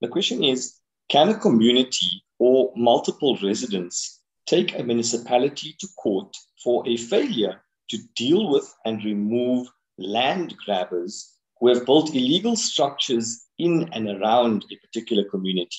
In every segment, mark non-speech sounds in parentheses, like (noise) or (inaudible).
The question is can a community or multiple residents take a municipality to court for a failure to deal with and remove land grabbers who have built illegal structures in and around a particular community?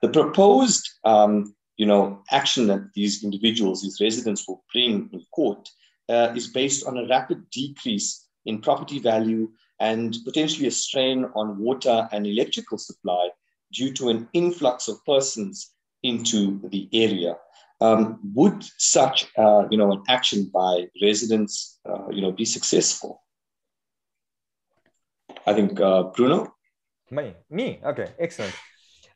The proposed um, you know, action that these individuals, these residents will bring in court uh, is based on a rapid decrease in property value and potentially a strain on water and electrical supply due to an influx of persons into the area. Um, would such, uh, you know, an action by residents, uh, you know, be successful? I think uh, Bruno. Me, me. Okay, excellent.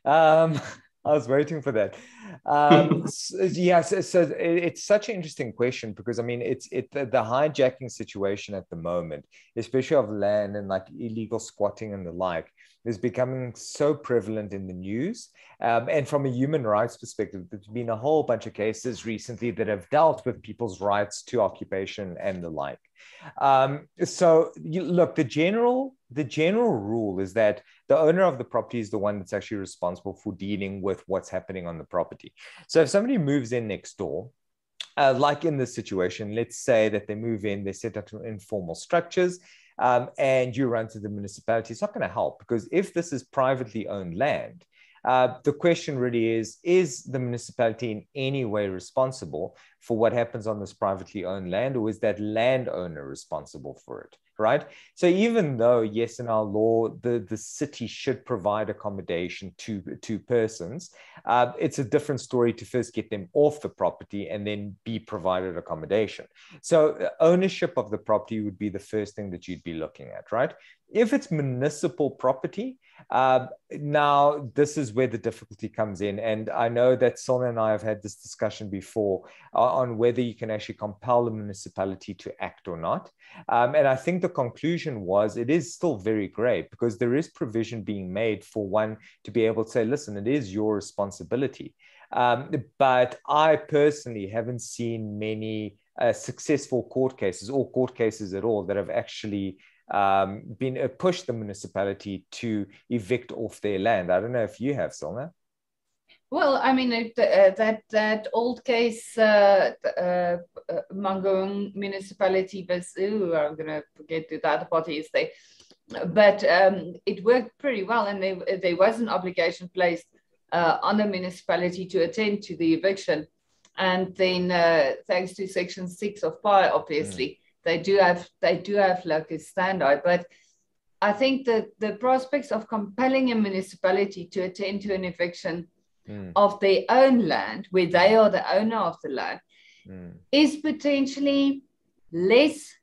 Um, (laughs) I was waiting for that. (laughs) Um, so, yeah, so, so, it's such an interesting question because I mean, it's it the, the, hijacking situation at the moment, especially of land and like illegal squatting and the like, is becoming so prevalent in the news. Um, and from a human rights perspective, there's been a whole bunch of cases recently that have dealt with people's rights to occupation and the like. Um, so you, look, the general the general rule is that the owner of the property is the one that's actually responsible for dealing with what's happening on the property. So if somebody moves in next door, uh, like in this situation, let's say that they move in, they set up informal structures, um, and you run to the municipality, it's not going to help because if this is privately owned land, uh, the question really is Is the municipality in any way responsible for what happens on this privately owned land, or is that landowner responsible for it? Right. So, even though, yes, in our law, the, the city should provide accommodation to, to persons, uh, it's a different story to first get them off the property and then be provided accommodation. So, uh, ownership of the property would be the first thing that you'd be looking at, right? If it's municipal property, uh, now this is where the difficulty comes in. And I know that Cilna and I have had this discussion before uh, on whether you can actually compel the municipality to act or not. Um, and I think the conclusion was it is still very grave because there is provision being made for one to be able to say, listen, it is your responsibility. Um, but I personally haven't seen many uh, successful court cases or court cases at all that have actually um, been uh, pushed the municipality to evict off their land. I don't know if you have, Cilna. Well, I mean uh, that that old case, uh, uh, uh Mangaung municipality was. Ooh, I'm gonna forget the other party is there, but um, it worked pretty well, and there there was an obligation placed uh, on the municipality to attend to the eviction, and then uh, thanks to Section Six of PIE, obviously. Mm they do have they do have locus standi, but I think that the prospects of compelling a municipality to attend to an eviction mm. of their own land, where they are the owner of the land, mm. is potentially less.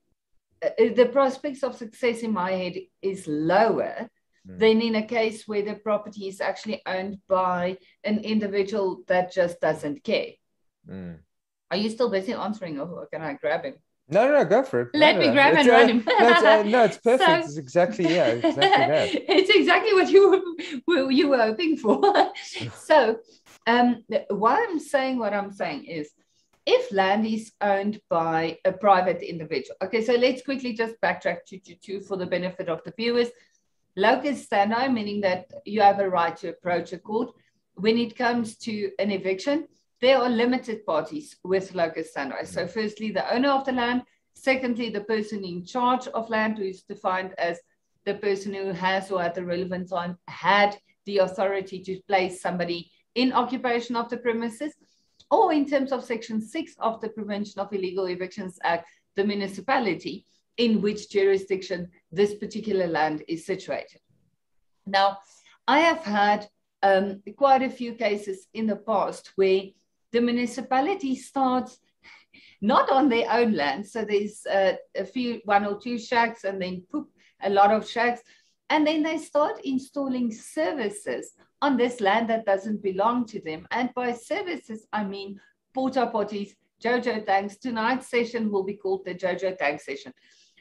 Uh, the prospects of success in my head is lower mm. than in a case where the property is actually owned by an individual that just doesn't care. Hmm. Are you still busy answering, or can I grab him? No, no, no, go for it. Let no, me no. grab it's, and uh, run him. no, it's, uh, no, it's (laughs) perfect. So, it's exactly yeah, (laughs) exactly that. it's exactly what you were you were hoping for. (laughs) so, um, why I'm saying what I'm saying is, if land is owned by a private individual, okay. So let's quickly just backtrack to to, to for the benefit of the viewers. Locus standi, meaning that you have a right to approach a court when it comes to an eviction there are limited parties with locus standi. So firstly, the owner of the land. Secondly, the person in charge of land, who is defined as the person who has or at the relevant time had the authority to place somebody in occupation of the premises, or in terms of Section 6 of the Prevention of Illegal Evictions Act, the municipality in which jurisdiction this particular land is situated. Now, I have had um, quite a few cases in the past where the municipality starts not on their own land. So there's uh, a few, one or two shacks, and then poop, a lot of shacks. And then they start installing services on this land that doesn't belong to them. And by services, I mean porta potties, Jojo tanks. Tonight's session will be called the Jojo tank session.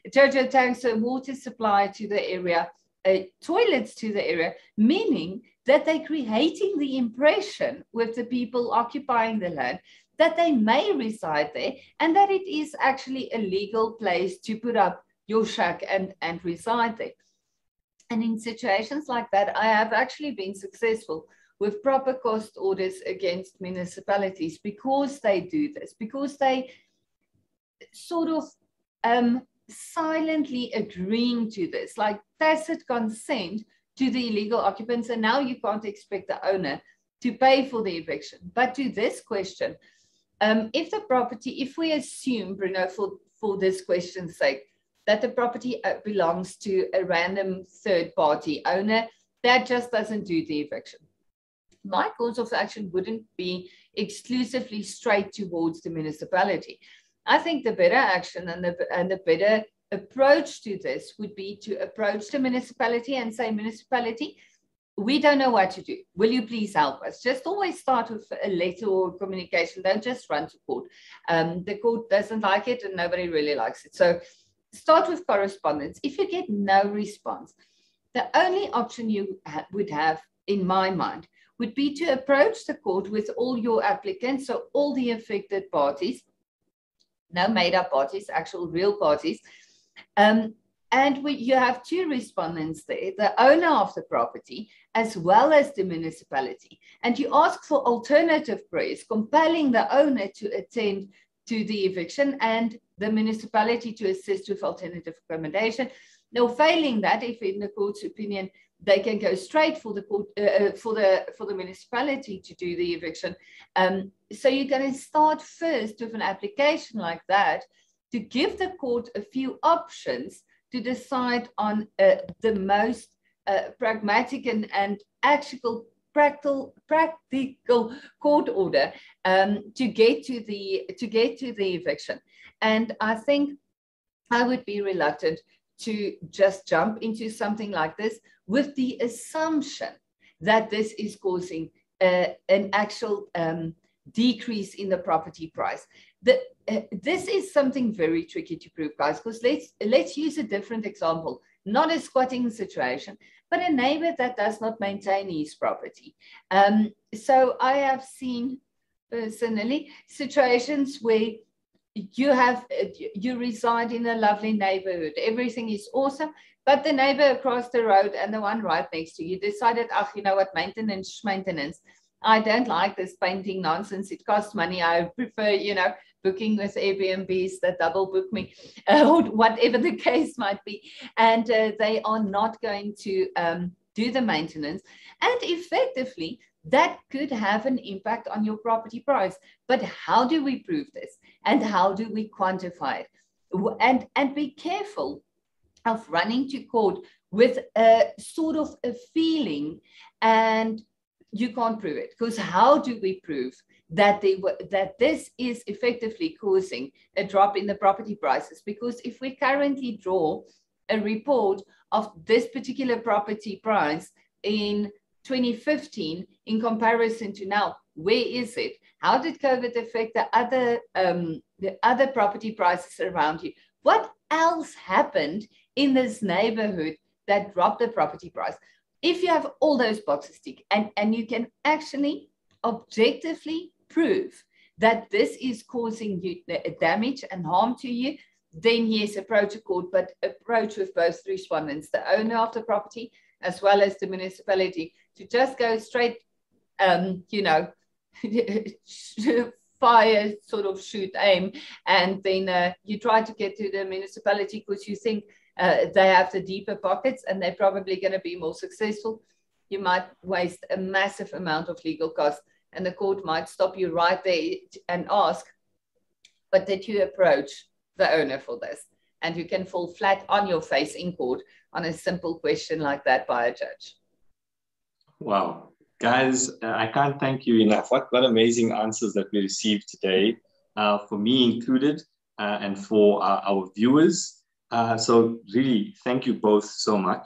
Jojo tanks are water supply to the area, uh, toilets to the area, meaning that they're creating the impression with the people occupying the land that they may reside there and that it is actually a legal place to put up your shack and, and reside there. And in situations like that, I have actually been successful with proper cost orders against municipalities because they do this, because they sort of um, silently agreeing to this, like tacit consent to the illegal occupants. And now you can't expect the owner to pay for the eviction. But to this question, um, if the property, if we assume, Bruno, for, for this question's sake, that the property uh, belongs to a random third party owner, that just doesn't do the eviction. My course of action wouldn't be exclusively straight towards the municipality. I think the better action and the, and the better approach to this would be to approach the municipality and say, municipality, we don't know what to do. Will you please help us? Just always start with a letter or communication. Don't just run to court. Um, the court doesn't like it and nobody really likes it. So start with correspondence. If you get no response, the only option you ha would have, in my mind, would be to approach the court with all your applicants, so all the affected parties, no made up parties, actual real parties. Um, and we, you have two respondents there, the owner of the property as well as the municipality. And you ask for alternative prayers, compelling the owner to attend to the eviction and the municipality to assist with alternative accommodation. Now, failing that, if in the court's opinion they can go straight for the court, uh, uh, for the for the municipality to do the eviction. Um, so you're going to start first with an application like that to give the court a few options to decide on uh, the most uh, pragmatic and, and actual practical practical court order um, to get to the to get to the eviction. And I think I would be reluctant to just jump into something like this with the assumption that this is causing uh, an actual um, decrease in the property price. The, uh, this is something very tricky to prove, guys, because let's, let's use a different example, not a squatting situation, but a neighbor that does not maintain his property. Um, so I have seen personally situations where you have you reside in a lovely neighborhood everything is awesome but the neighbor across the road and the one right next to you decided oh you know what maintenance maintenance i don't like this painting nonsense it costs money i prefer you know booking with airbnbs that double book me (laughs) uh, whatever the case might be and uh, they are not going to um, do the maintenance and effectively that could have an impact on your property price. But how do we prove this? And how do we quantify it? And, and be careful of running to court with a sort of a feeling and you can't prove it because how do we prove that they were, that this is effectively causing a drop in the property prices because if we currently draw a report of this particular property price in 2015 in comparison to now? Where is it? How did COVID affect the other um, the other property prices around you? What else happened in this neighborhood that dropped the property price? If you have all those boxes ticked and, and you can actually objectively prove that this is causing you damage and harm to you, then yes, approach a court, but approach with both respondents, the owner of the property as well as the municipality to just go straight, um, you know, (laughs) fire, sort of shoot, aim, and then uh, you try to get to the municipality because you think uh, they have the deeper pockets and they're probably going to be more successful. You might waste a massive amount of legal costs, and the court might stop you right there and ask, but did you approach the owner for this? And you can fall flat on your face in court on a simple question like that by a judge. Wow. Guys, uh, I can't thank you enough. What, what amazing answers that we received today, uh, for me included, uh, and for our viewers. Uh, so, really, thank you both so much.